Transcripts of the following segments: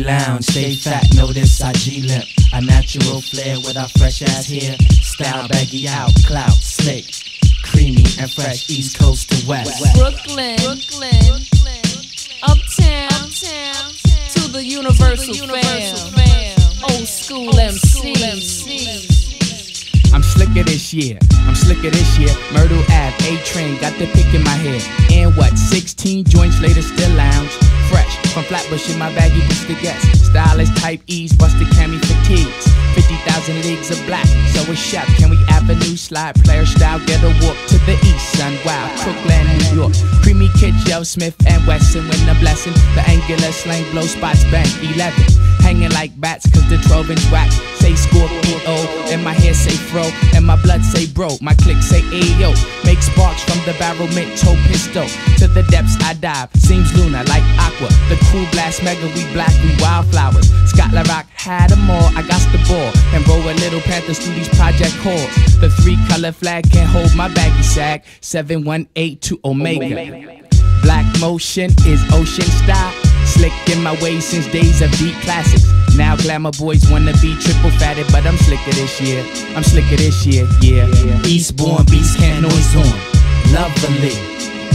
We lounge, stay fat, notice I G-limp. A natural flair with our fresh ass hair. Style baggy out, clout, slick. Creamy and fresh, east coast to west. Brooklyn, Brooklyn, uptown, uptown, to the universal, fam. Old school MC. I'm slicker this year. I'm slicker this year. Myrtle Ave, A train, got the pick in my head. And what? 16 joints later, still lounge. Flatbush in my baggy boots to guess. Stylist type E's, busted cami fatigues. 50,000 leagues of black, so it's sharp. Can we avenue slide? Player style, get a walk to the east, son. Wow, Crooklyn, New York. Creamy kid, Joe Smith and Wesson win the blessing. The angular slang blow spots bang 11. Hanging like bats, cause the 12 inch wax say Scorpio. And my hair say fro, and my blood say bro. My click say ayo. Make sparks from the barrel, mint toe pistol. To the depths I dive. Seems lunar like aqua. The cool blast mega, we black, we wildflowers. Scott Rock had them all, I got the ball. And roll a little Panthers through these project halls. The three color flag can't hold my baggy sack, 718 to Omega. Black motion is ocean style. Slick in my way since days of deep classics. Now glamour boys wanna be triple fatted, but I'm slicker this year. I'm slicker this year, yeah. Eastbourne beats can't noise on. Lovely.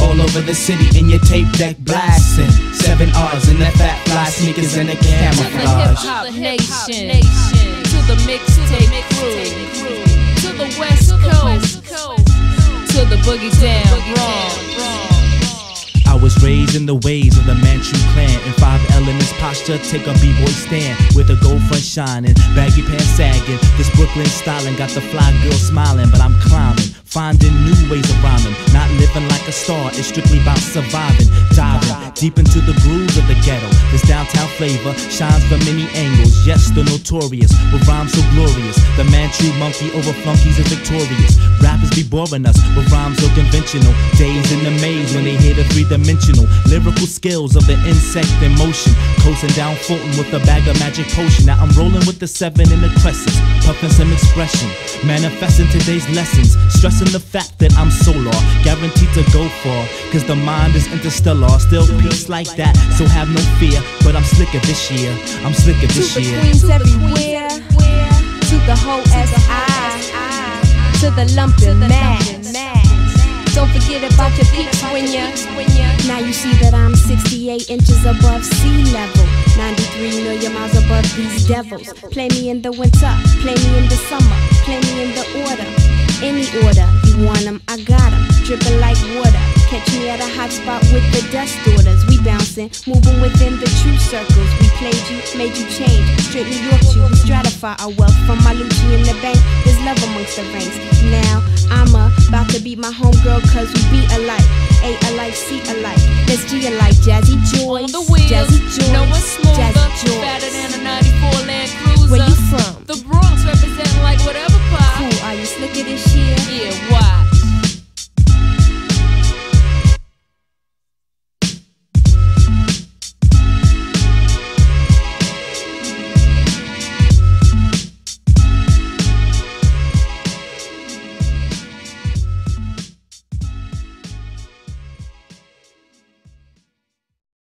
All over the city in your tape deck blasting. Seven R's in the fat fly sneakers and the To the camouflage. nation, to the mixtape crew, to the west coast, to the boogie down wrong. Was raised in the ways of the Manchu clan. In five elements posture, take a b-boy stand. With a gold front shining, baggy pants sagging. This Brooklyn styling got the fly girl smiling, but I'm climbing. Finding new ways of rhyming. Not living like a star, it's strictly about surviving. Diving deep into the grooves of the ghetto. This downtown flavor shines from many angles. Yes, the notorious, with rhymes so glorious. The Manchu monkey over flunkies is victorious. Rappers be boring us with rhymes so conventional. Days in the maze when they hear the three dimensional lyrical skills of the insect in motion. Coasting down Fulton with a bag of magic potion. Now I'm rolling with the seven in the crescent, puffing some expression, manifesting today's lessons, stressing the fact that I'm solar, guaranteed to go far. Cause the mind is interstellar, still peace like that, so have no fear. But I'm slicker this year, I'm slicker this year. queens everywhere, to the whole SI, to the lumpin' mass. Don't forget about your peeps when you Now you see that I'm 68 inches above sea level. 93 million miles above these devils. Play me in the winter, play me in the summer, play me in the order. Any order, you want 'em, I got 'em. Dripping like water. Catch me at a hot spot with the dust orders. We bouncing, moving within the true circles. We played you, made you change. Straight New York to we stratify our wealth from my Lucci in the bank. There's love amongst the ranks. Now I'm about to beat my homegirl cause we be alike. A alike, C alike. Let's G alike. Jazzy Joy. On the wheels, Jazzy Joy. no one's smoother, Jazzy Joy.